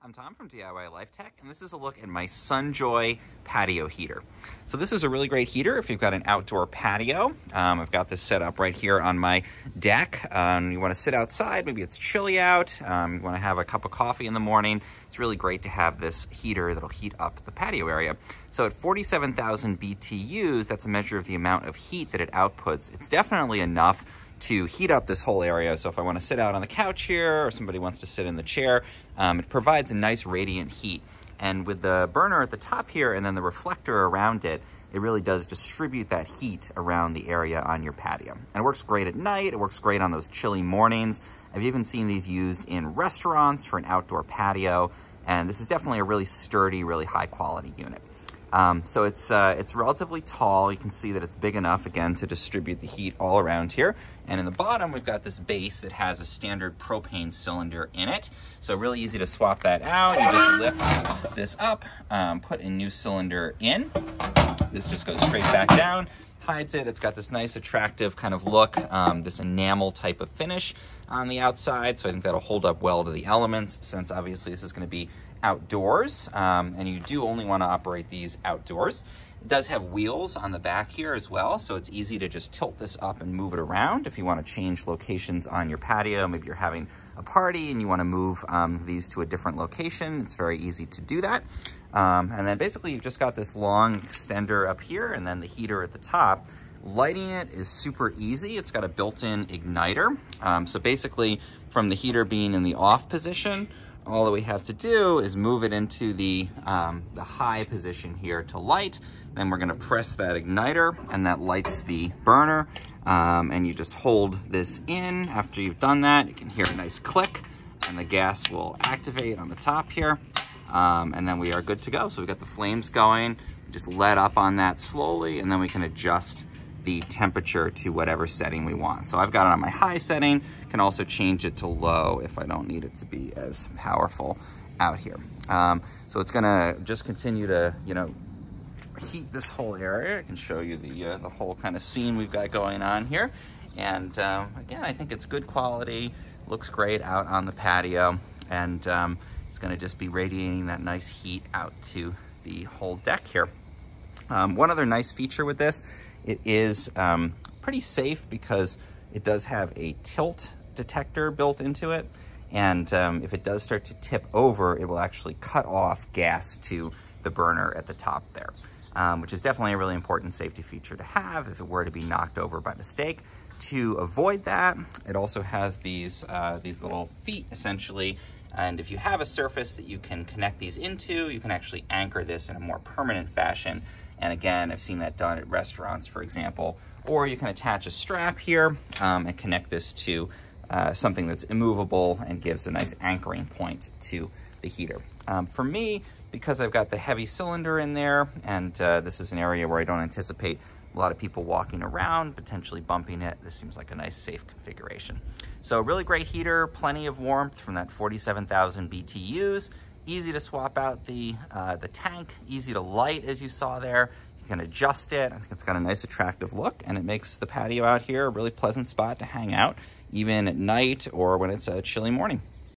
I'm Tom from DIY Life Tech, and this is a look at my Sunjoy patio heater. So this is a really great heater if you've got an outdoor patio. Um, I've got this set up right here on my deck. Um, you want to sit outside, maybe it's chilly out, um, you want to have a cup of coffee in the morning. It's really great to have this heater that'll heat up the patio area. So at 47,000 BTUs, that's a measure of the amount of heat that it outputs. It's definitely enough to heat up this whole area. So if I want to sit out on the couch here or somebody wants to sit in the chair, um, it provides a nice radiant heat. And with the burner at the top here and then the reflector around it, it really does distribute that heat around the area on your patio. And it works great at night. It works great on those chilly mornings. I've even seen these used in restaurants for an outdoor patio. And this is definitely a really sturdy, really high quality unit. Um, so it's, uh, it's relatively tall. You can see that it's big enough, again, to distribute the heat all around here. And in the bottom, we've got this base that has a standard propane cylinder in it. So really easy to swap that out. You just lift this up, um, put a new cylinder in. This just goes straight back down hides it. It's got this nice attractive kind of look, um, this enamel type of finish on the outside. So I think that'll hold up well to the elements since obviously this is gonna be outdoors um, and you do only wanna operate these outdoors. It does have wheels on the back here as well, so it's easy to just tilt this up and move it around if you wanna change locations on your patio. Maybe you're having a party and you wanna move um, these to a different location. It's very easy to do that. Um, and then basically you've just got this long extender up here and then the heater at the top. Lighting it is super easy. It's got a built-in igniter. Um, so basically from the heater being in the off position, all that we have to do is move it into the, um, the high position here to light. Then we're gonna press that igniter and that lights the burner. Um, and you just hold this in. After you've done that, you can hear a nice click and the gas will activate on the top here. Um, and then we are good to go. So we've got the flames going, just let up on that slowly, and then we can adjust the temperature to whatever setting we want. So I've got it on my high setting, can also change it to low if I don't need it to be as powerful out here. Um, so it's gonna just continue to, you know, heat this whole area. I can show you the, uh, the whole kind of scene we've got going on here. And um, again, I think it's good quality, looks great out on the patio. And um, it's gonna just be radiating that nice heat out to the whole deck here. Um, one other nice feature with this it is um, pretty safe because it does have a tilt detector built into it. And um, if it does start to tip over, it will actually cut off gas to the burner at the top there, um, which is definitely a really important safety feature to have if it were to be knocked over by mistake. To avoid that, it also has these, uh, these little feet essentially and if you have a surface that you can connect these into, you can actually anchor this in a more permanent fashion and again, I've seen that done at restaurants, for example. Or you can attach a strap here um, and connect this to uh, something that's immovable and gives a nice anchoring point to the heater. Um, for me, because I've got the heavy cylinder in there, and uh, this is an area where I don't anticipate a lot of people walking around, potentially bumping it, this seems like a nice safe configuration. So really great heater, plenty of warmth from that 47,000 BTUs easy to swap out the, uh, the tank, easy to light as you saw there. You can adjust it. I think it's got a nice attractive look and it makes the patio out here a really pleasant spot to hang out even at night or when it's a chilly morning.